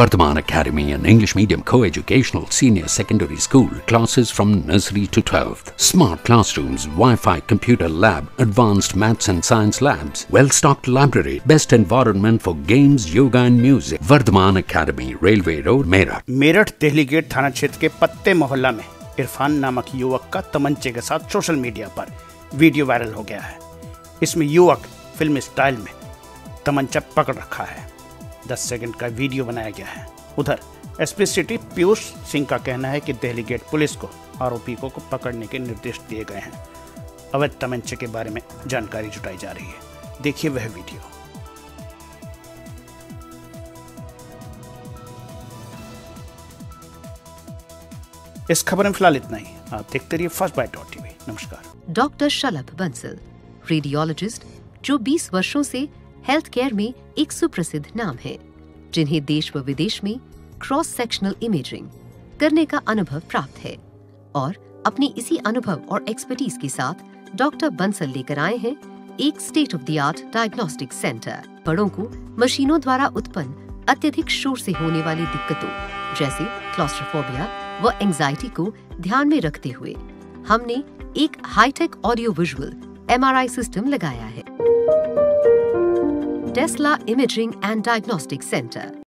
Vardhaman Academy, an English medium co-educational senior secondary school, classes from nursery to 12th. Smart classrooms, Wi-Fi computer lab, advanced maths and science labs, well-stocked library, best environment for games, yoga and music. Vardhaman Academy, Railway Road, Meerut. Meerut Delhi gate थाना क्षेत्र के पत्ते मोहल्ला में इरफान नामक युवक का तमंचे के साथ सोशल मीडिया पर वीडियो वायरल हो गया है इसमें युवक फ़िल्म स्टाइल में तमंचा पकड़ रखा है 10 सेकंड का वीडियो बनाया गया है। उधर, एसपी सिटी पीयूष सिंह का कहना है कि दिल्ली गेट पुलिस को, आरोपी को पकड़ने के निर्देश दिए गए हैं। अवैध तमंचे के बारे में जानकारी जुटाई जा रही है। देखिए वह वीडियो। इस खबर में फ़िलहाल इतना ही। आप देखते रहिए फ़र्स्ट बाइट डॉट टीवी नमस्कार। डॉक्टर शलभ बंसल रेडियोलॉजिस्ट जो 20 वर्षों से हेल्थ केयर में एक सुप्रसिद्ध नाम है, जिन्हें देश व विदेश में क्रॉस सेक्शनल इमेजिंग करने का अनुभव प्राप्त है और अपने इसी अनुभव और एक्सपर्टीज के साथ डॉक्टर बंसल लेकर आए हैं एक state of the art diagnostic centre बड़ों को मशीनों द्वारा उत्पन्न अत्यधिक शोर से होने वाली दिक्कतों, जैसे क्लॉस्ट्रोफोबिया व एंजाइटी को ध्यान में रखते हुए, हमने एक hi tech audio visual MRI system लगाया है। Tesla imaging and diagnostic centre